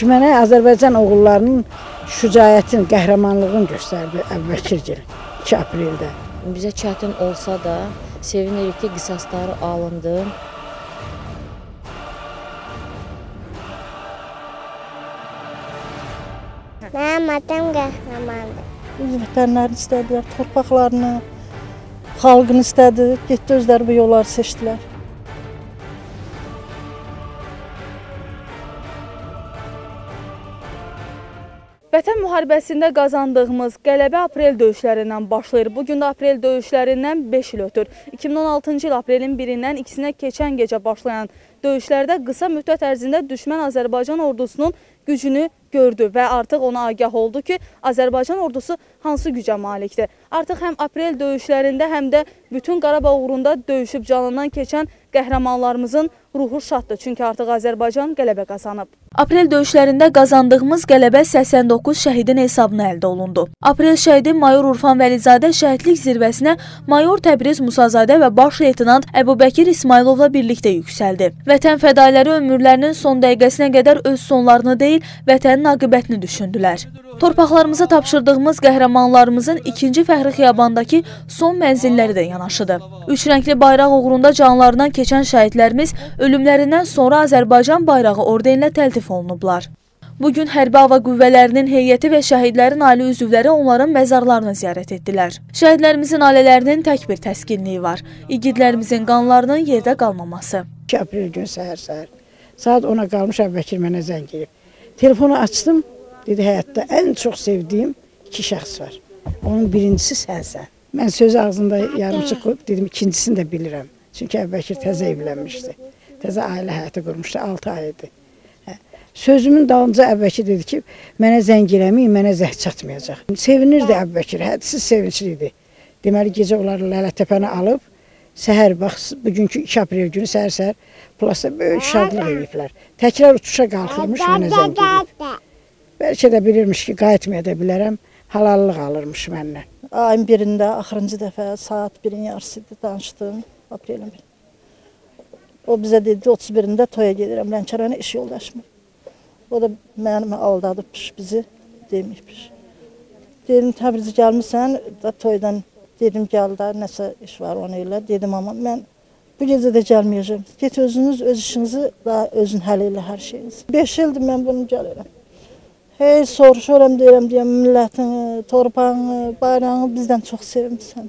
Düşmənə Azərbaycan oğullarının şücaətin, qəhrəmanlığını göstərdi Əbubəkirgil 2 apreldə. Bizə çətin olsa da sevinirik ki, qisasları alındı. Mənim atam qəhrəmandır. Öz vətənlərini istədilər, torpaqlarını, xalqını istədi. Getdi özləri bu yolları seçdilər. Vətən müharibəsində qazandığımız qələbə aprel döyüşlərindən başlayır. Bu gün də aprel döyüşlərindən 5 il ötür. 2016-cı il aprelin 1-dən 2-sinə keçən gecə başlayan döyüşlərdə qısa müddət ərzində düşmən Azərbaycan ordusunun gücünü gördü və artıq ona agah oldu ki, Azərbaycan ordusu hansı gücə malikdir. Artıq həm aprel döyüşlərində, həm də bütün Qarabağ uğrunda döyüşüb canından keçən qəhrəmanlarımızın ruhu şaddır. Çünki artıq Azərbaycan qələbə qazanıb. Aprel döyüşlərində qazandığımız qələbə 89 şəhidin hesabına əldə olundu. Aprel şəhidi mayor Urfan Vəlizadə şəhidlik zirvəsinə mayor Təbriz Musazadə və baş leytenant Əbubəkir İsmayılovla birlikdə yüksəldi. Vətən fədailəri ömürlərinin son dəqiqəsinə qədər öz sonlarını deyil, vətənin aqibətini düşündülər. Torpaqlarımıza tapşırdığımız qəhrəmanlarımızın ikinci fəxri xiyabandakı son mənzilləri də yanaşıdır. Üç rəngli bayraq uğrunda canlarından keçən şəhidlərimiz ölümlərindən sonra Azərbaycan bayrağı ordenlə təltif olunublar. Bugün Hərbi Hava Qüvvələrinin heyəti və şəhidlərin ailə üzvləri onların məzarlarını ziyarət etdilər. Şəhidlərimizin ailələrinin tək bir təskinliyi var. İgidlərimizin qanlarının yerdə qalmaması. 2 aprel gün səhər-səhər saat 10-a qalmış Əbubəkir mənə zəng edib. Telefonu açdım, dedi həyatda ən çox sevdiyim iki şəxs var. Onun birincisi sənsən. Mən söz ağzında yarımçıq dedim, ikincisini də bilirəm. Çünki Əbubəkir təzə evlənmişdi. Təzə ailə həyatı qurmuşdu, 6 ay idi. Hə. Sözümün dalınca Əbubəkir dedi ki, mənə zəng eləməyin, mənə zəh çatmayacaq. Sevinirdi Əbubəkir, hədsiz sevincli idi. Deməli gecə onları Lələtəpəni alıb səhər bax bugünkü 2 aprel günü səhər-səhər plasda böyük şadlıq ediblər. Təkrar uçuşa qalxırmış mənə zəng edib. Bəlkə də bilirmiş ki, qayıtmaya da bilərəm. Halallıq alırmış məndən. Ayın birində axırıncı dəfə saat 1-in yarısı idi danışdım aprelin 1. O bizə dedi 31-də toya gedirəm Lənkərana iş yoldaşım. O da mənim aldadıbmış bizi deməyibmiş. Dedim Təbrizə gəlmisən da toydan dedim gəl də nəsə iş var onu elə dedim amma mən bu gecə də gəlməyəcəm. Get özünüz öz işinizi daha özün həll elə hər şeyinizi. 5 ildir mən bunu gəlirəm. Hey soruşuram deyirəm deyəm millətini, torpağını, bayrağını bizdən çox sevmisən.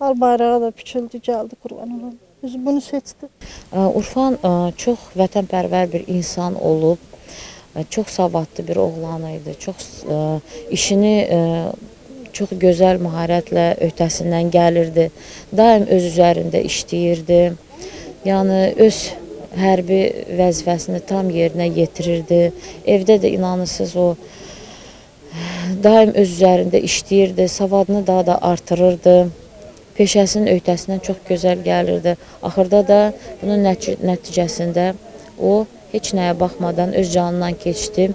Al bayrağı da pikildi, gəldi qurban olum. Biz bunu seçdi. Urfan çox vətənpərvər bir insan olub. Çox savadlı bir oğlan idi. Çox işini çox gözəl məharətlə öhdəsindən gəlirdi. Daim öz üzərində işləyirdi. Yəni öz hərbi vəzifəsini tam yerinə yetirirdi. Evdə də inanırsınız o daim öz üzərində işləyirdi, savadını daha da artırırdı. Peşəsinin öhdəsindən çox gözəl gəlirdi. Axırda da bunun nəticəsində o heç nəyə baxmadan öz canından keçdi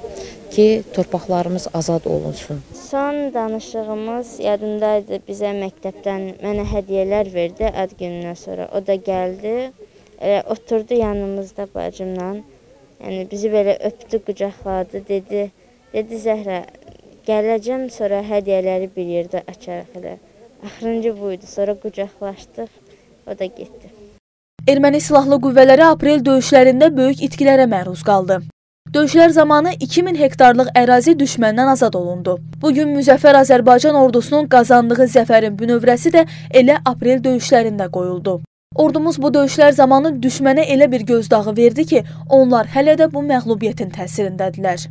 ki, torpaqlarımız azad olunsun. Son danışığımız yadımdaydı. Bizə məktəbdən mənə hədiyyələr verdi ad günündən sonra. O da gəldi. Elə oturdu yanımızda bacımla. Yəni bizi belə öpdü, qucaqladı, dedi. Dedi Zəhra, gələcəm sonra hədiyyələri bir yerdə açarıq elə. Axırıncı bu idi. Sonra qucaqlaşdıq. O da getdi. Erməni silahlı qüvvələri aprel döyüşlərində böyük itkilərə məruz qaldı. Döyüşlər zamanı 2000 hektarlıq ərazi düşməndən azad olundu. Bugün müzəffər Azərbaycan ordusunun qazandığı zəfərin bünövrəsi də elə aprel döyüşlərində qoyuldu. Ordumuz bu döyüşlər zamanı düşmənə elə bir gözdağı verdi ki, onlar hələ də bu məğlubiyyətin təsirindədirlər.